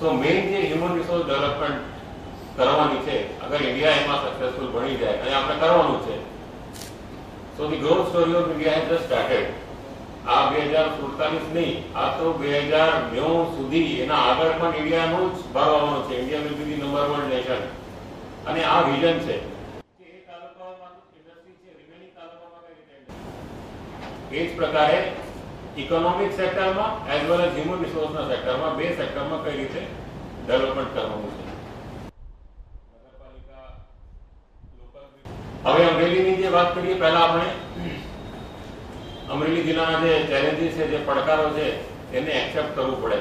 તો મેઇન જે human resource development કરવાની છે, અગર ઇન્ડિયા એમાં સક્સેસફુલ બની જાય, અને આપણે કરવાનું છે. So the growth story of India has started આ બે હજાર સુડતાલીસ નહીં, આ તો બે હજાર નેવું સુધી એના આગળ પણ ઇન્ડિયાનું જ ભાગવાનું છે. India will be the number one nation અને આ વિઝન છે એ જ પ્રકારે ઇકોનોમિક સેક્ટરમાં એઝ વેલ એઝ હ્યુમન રિસોર્સના સેક્ટરમાં બે સેક્ટરમાં કઈ રીતે ડેવલપમેન્ટ કરવાનું છે. હવે અમરેલીની જે વાત કરીએ, પહેલા આપણે અમરેલી જિલ્લાના જે ચેલેન્જીસ છે, જે પડકારો છે, એને એક્સેપ્ટ કરવું પડે.